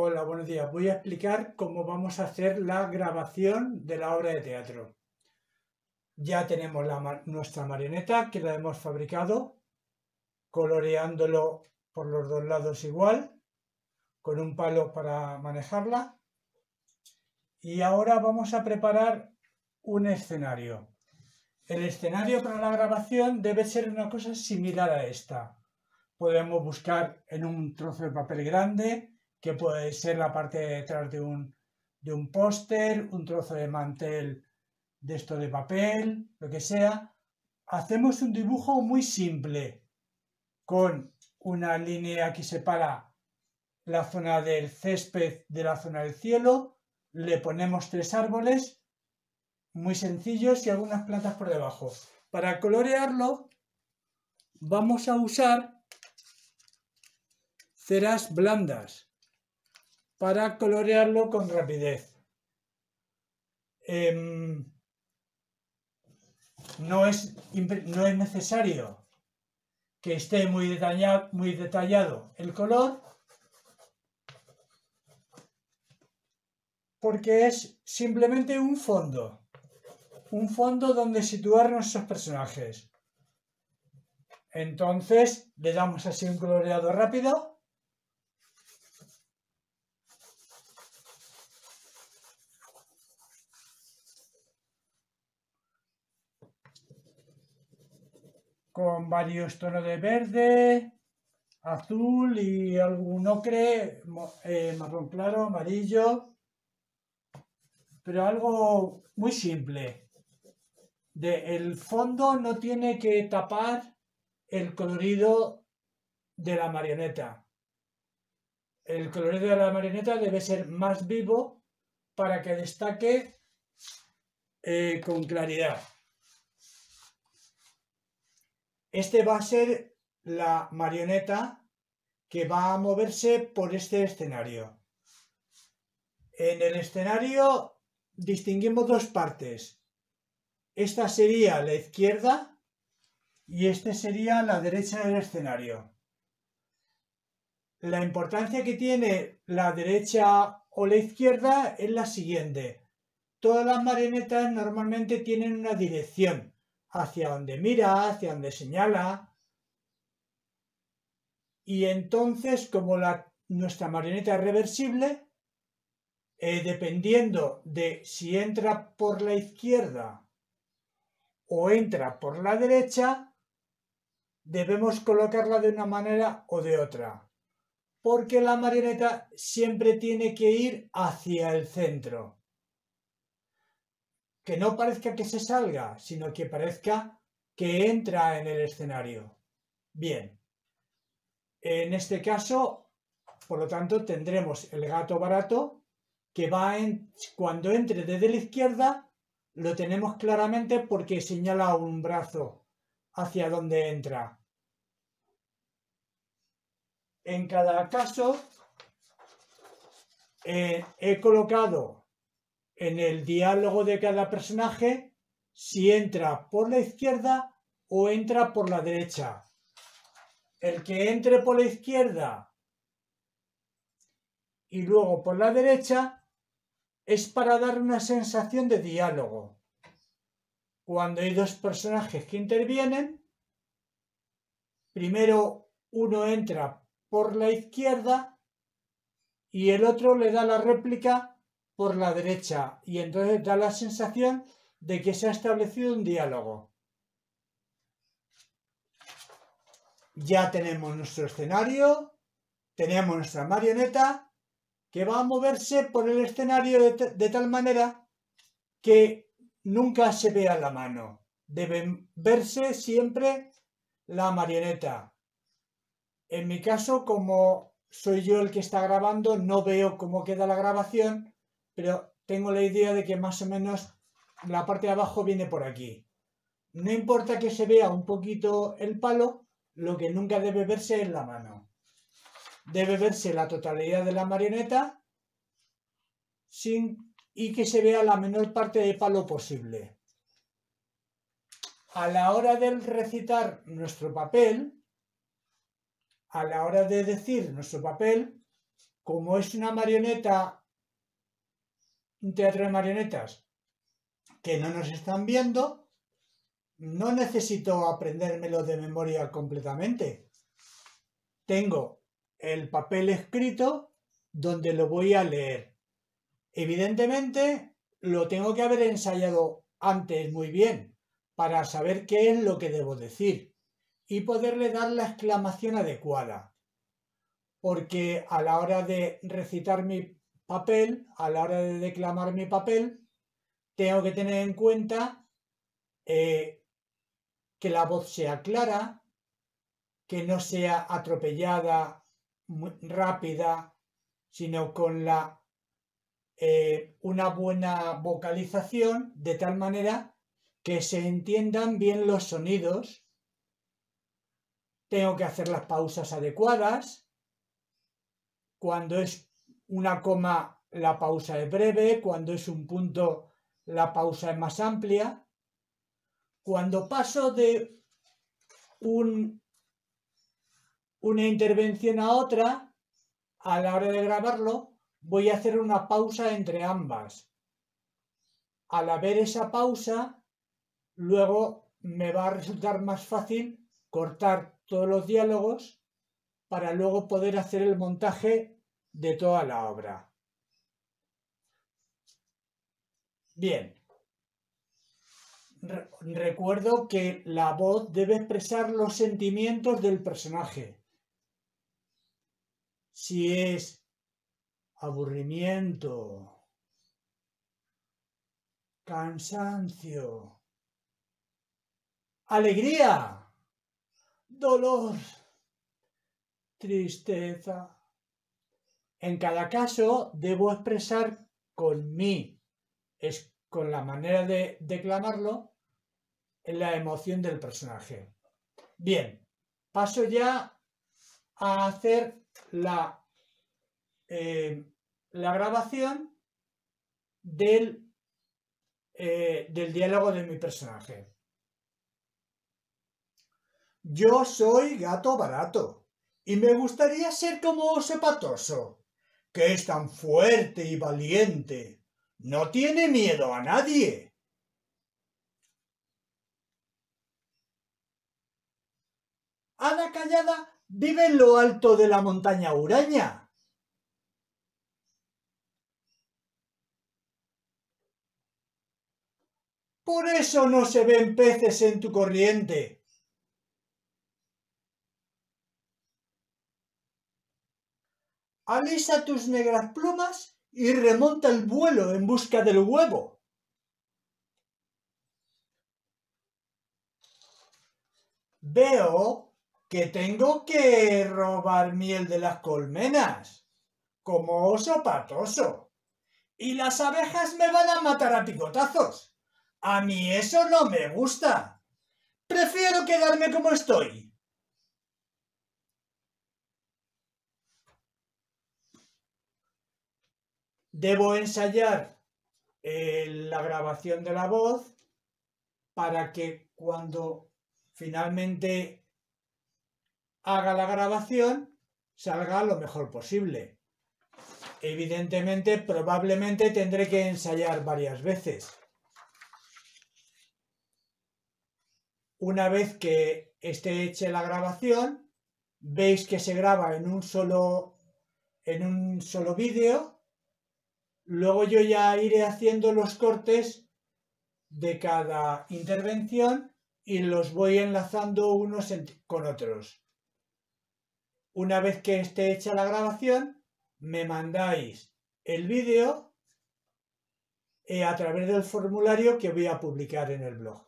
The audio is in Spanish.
Hola, buenos días. Voy a explicar cómo vamos a hacer la grabación de la obra de teatro. Ya tenemos nuestra marioneta que la hemos fabricado, coloreándolo por los dos lados igual, con un palo para manejarla. Y ahora vamos a preparar un escenario. El escenario para la grabación debe ser una cosa similar a esta. Podemos buscar en un trozo de papel grande, que puede ser la parte de detrás de un, de un póster, un trozo de mantel de esto de papel, lo que sea. Hacemos un dibujo muy simple, con una línea que separa la zona del césped de la zona del cielo, le ponemos tres árboles muy sencillos y algunas plantas por debajo. Para colorearlo vamos a usar ceras blandas para colorearlo con rapidez. Em, no, es, no es necesario que esté muy detallado, muy detallado el color porque es simplemente un fondo. Un fondo donde situar nuestros personajes. Entonces le damos así un coloreado rápido con varios tonos de verde, azul y algún ocre, eh, marrón claro, amarillo, pero algo muy simple. El fondo no tiene que tapar el colorido de la marioneta. El colorido de la marioneta debe ser más vivo para que destaque eh, con claridad. Este va a ser la marioneta que va a moverse por este escenario. En el escenario distinguimos dos partes. Esta sería la izquierda y esta sería la derecha del escenario. La importancia que tiene la derecha o la izquierda es la siguiente. Todas las marionetas normalmente tienen una dirección hacia donde mira, hacia donde señala. Y entonces, como la, nuestra marioneta es reversible, eh, dependiendo de si entra por la izquierda o entra por la derecha, debemos colocarla de una manera o de otra. Porque la marioneta siempre tiene que ir hacia el centro que no parezca que se salga, sino que parezca que entra en el escenario. Bien, en este caso, por lo tanto, tendremos el gato barato que va en, cuando entre desde la izquierda, lo tenemos claramente porque señala un brazo hacia donde entra. En cada caso, eh, he colocado en el diálogo de cada personaje si entra por la izquierda o entra por la derecha. El que entre por la izquierda y luego por la derecha es para dar una sensación de diálogo. Cuando hay dos personajes que intervienen, primero uno entra por la izquierda y el otro le da la réplica por la derecha y entonces da la sensación de que se ha establecido un diálogo. Ya tenemos nuestro escenario, tenemos nuestra marioneta que va a moverse por el escenario de, tal manera que nunca se vea la mano. Debe verse siempre la marioneta. En mi caso, como soy yo el que está grabando, no veo cómo queda la grabación, pero tengo la idea de que más o menos la parte de abajo viene por aquí. No importa que se vea un poquito el palo, lo que nunca debe verse es la mano. Debe verse la totalidad de la marioneta sin, y que se vea la menor parte de palo posible. A la hora de recitar nuestro papel, a la hora de decir nuestro papel, como es una marioneta, teatro de marionetas que no nos están viendo, no necesito aprendérmelo de memoria completamente. Tengo el papel escrito donde lo voy a leer. Evidentemente, lo tengo que haber ensayado antes muy bien para saber qué es lo que debo decir y poderle dar la exclamación adecuada. Porque a la hora de recitar mi papel, a la hora de declamar mi papel, tengo que tener en cuenta eh, que la voz sea clara, que no sea atropellada, rápida, sino con la, eh, una buena vocalización, de tal manera que se entiendan bien los sonidos. Tengo que hacer las pausas adecuadas. Cuando es una coma, la pausa es breve. Cuando es un punto, la pausa es más amplia. Cuando paso de un, una intervención a otra, a la hora de grabarlo, voy a hacer una pausa entre ambas. Al haber esa pausa, luego me va a resultar más fácil cortar todos los diálogos para luego poder hacer el montaje de toda la obra. Bien. recuerdo que la voz debe expresar los sentimientos del personaje. Si es aburrimiento, cansancio, alegría, dolor, tristeza. En cada caso debo expresar con mí, es con la manera de declamarlo, la emoción del personaje. Bien, paso ya a hacer la, eh, la grabación del, eh, del diálogo de mi personaje. Yo soy gato barato y me gustaría ser como oso patoso, que es tan fuerte y valiente. No tiene miedo a nadie. Ada Callada vive en lo alto de la montaña Uraña. Por eso no se ven peces en tu corriente. Alisa tus negras plumas y remonta el vuelo en busca del huevo. Veo que tengo que robar miel de las colmenas, como oso patoso. Y las abejas me van a matar a picotazos. A mí eso no me gusta. Prefiero quedarme como estoy. Debo ensayar eh, la grabación de la voz para que cuando finalmente haga la grabación salga lo mejor posible. Evidentemente, probablemente tendré que ensayar varias veces. Una vez que esté hecha la grabación, veis que se graba en un solo, en un solo vídeo Luego yo ya iré haciendo los cortes de cada intervención y los voy enlazando unos con otros. Una vez que esté hecha la grabación, me mandáis el vídeo eh, a través del formulario que voy a publicar en el blog.